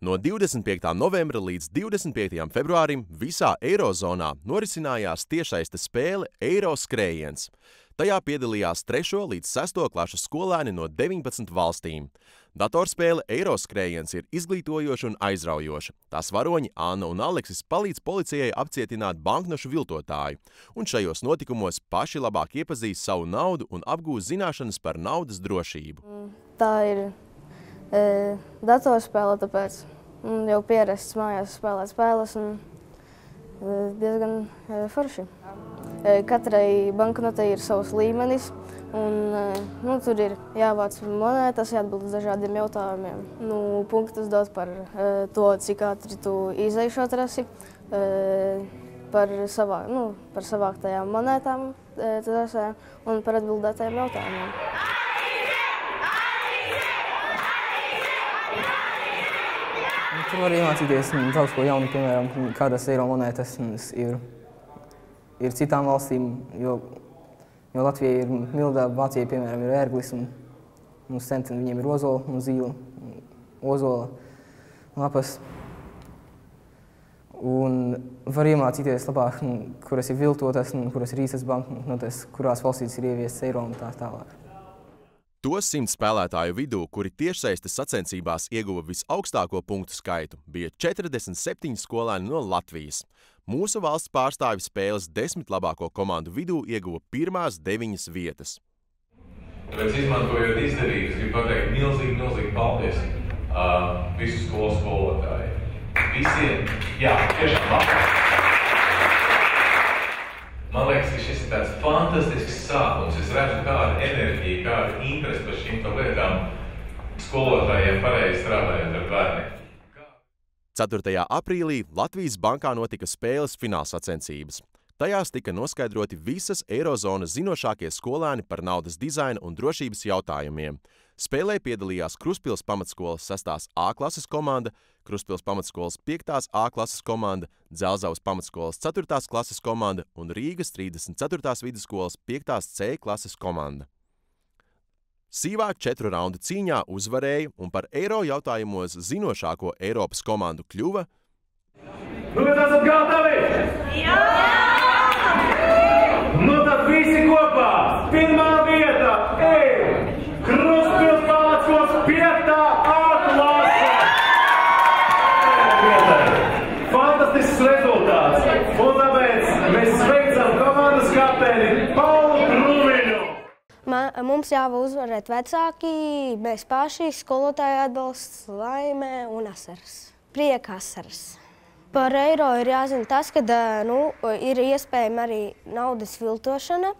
No 25. novembra līdz 25. februārim visā Eirozonā norisinājās tiešaiste spēle Eiro skrējiens. Tajā piedalījās 3. līdz 6. klašu skolēni no 19 valstīm. Datorspēle Eiro skrējiens ir izglītojoša un aizraujoša. Tās varoņi Anna un Aleksis palīdz policijai apcietināt banknošu viltotāju, un šajos notikumos paši labāk iepazīst savu naudu un apgūst zināšanas par naudas drošību. Tā ir datorspēle, tāpēc mm, jau pierasts mājās spēlēt spēles un diezgan forši. Katrai banknotei ir savs līmenis, un nu, tur ir jāvāc monētas, jāatbild uz dažādiem jautājumiem. Nu, punktus dot par to, cik ātri tu izējušo trasi, par, savā, nu, par savāktajām monētām trasē un par atbildētajiem jautājumiem. Tur var iemācīties mm, daudz ko jaunu, piemēram, kādas eiro monētas ir, ir citām valstīm, jo, jo Latvija ir mildā, Vācija, piemēram, ir ērglis, un mums centi viņiem ir ozola un zīle, ozola lapas. Un var iemācīties labāk, kuras ir viltotas, kuras ir īstas banknotes, kurās valstīs ir ieviests eiro un tā tālāk. To simt spēlētāju vidū, kuri tiešsaistes sacensībās ieguva visaugstāko punktu skaitu, bija 47 skolēni no Latvijas. Mūsu valsts pārstāvi spēles desmit labāko komandu vidū ieguva pirmās deviņas vietas. Tāpēc izmantojot izdevības, gribu pateikt milzīgi, milzīgi paldies uh, visu skolu skolotāju. Visiem, jā, tiešām labāk. Man liekas, ka šis ir tāds fantastisks sākums. Es redzu, kāda enerģija, kāda interese par šīm lietām skolotājiem pareizi strādājot ar bērniem. 4. aprīlī Latvijas bankā notika spēles finālsacensības. Tajās tika noskaidroti visas Eirozonas zinošākie skolēni par naudas dizaina un drošības jautājumiem. Spēlē piedalījās Kruspils pamatskolas 6. A klases komanda, Kruspils pamatskolas 5. A klases komanda, Dzelzavas pamatskolas 4. klases komanda un Rīgas 34. vidusskolas 5. C klases komanda. Sīvāk četru raundu cīņā uzvarēja un par eiro jautājumos zinošāko Eiropas komandu kļuva Nu, bet esat gatavi? Jā! Mums jāva uzvarēt vecāki, mēs paši, skolotāju atbalsts, laime un asaras. Prieka asaras. Par eiro ir jāzina tas, ka nu, ir iespējama arī naudas viltošana.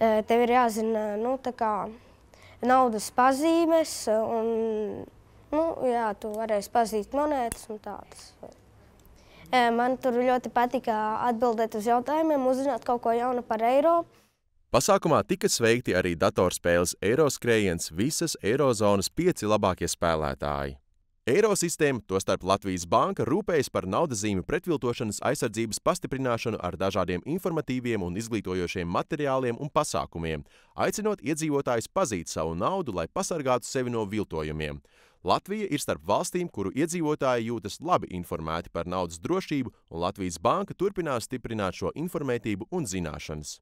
Tev ir jāzina nu, kā, naudas pazīmes, un nu, jā, tu varēsi pazīt monētas un tādas. Man tur ļoti patika atbildēt uz jautājumiem, uzzināt kaut ko jaunu par eiro. Pasākumā tika sveikti arī datorspēles Eiroskrējiens visas Eirozonas pieci labākie spēlētāji. Eirosistēma, tostarp Latvijas banka, rūpējas par naudazīmju pretviltošanas aizsardzības pastiprināšanu ar dažādiem informatīviem un izglītojošiem materiāliem un pasākumiem, aicinot iedzīvotājus pazīt savu naudu, lai pasargātu sevi no viltojumiem. Latvija ir starp valstīm, kuru iedzīvotāji jūtas labi informēti par naudas drošību, un Latvijas banka turpinās stiprināt šo informētību un zināšanas.